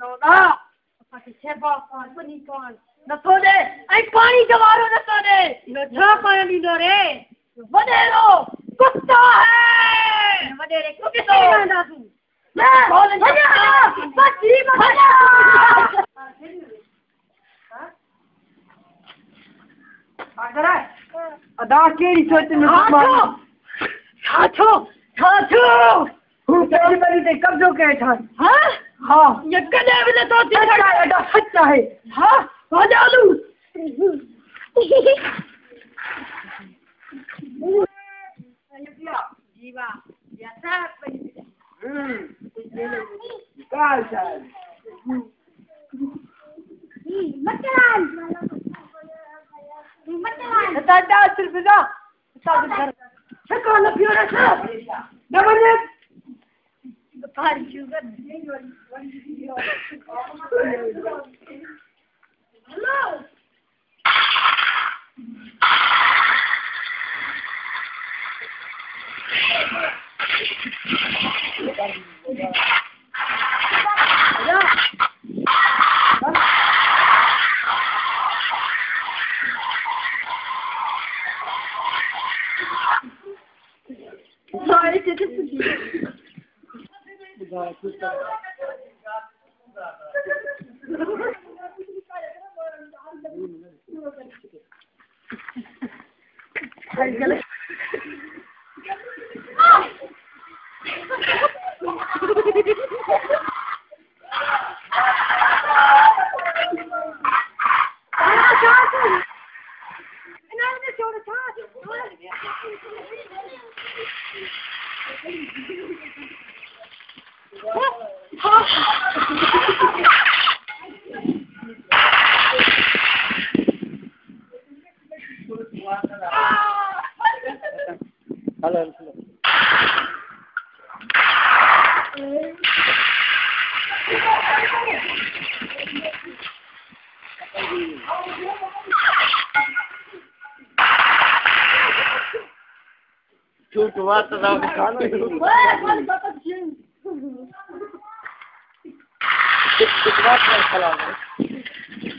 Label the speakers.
Speaker 1: दौदा पीछे बापान पनी कान न तोड़े ऐ पानी जवारो न तोड़े न झा पानी लो रे वडेरो कुत्ता है वडेरे कुत्ता है ना तू मैं बोल बच्ची बच्चा अदा केड़ी सोच में छाछो छाछो हूं तेरी बली ते कब्जो के ठान हां हाँ ये यक्का जाए बोले तो अच्छा ये तो अच्छा, अच्छा है हाँ हो अच्छा, अच्छा, जा लू जीवा यथा हम्म काल चाल मटलाल मटलाल ताड़ा सिर्फ जा ताड़ा कर ठिकाना पियो रखा double Karşınızda ne Hello. Sadece sesi sıkıyor daha çok Arkadaşlar. Thank you. Hello. Чуть у вас тогда Gujarat में फैला हुआ है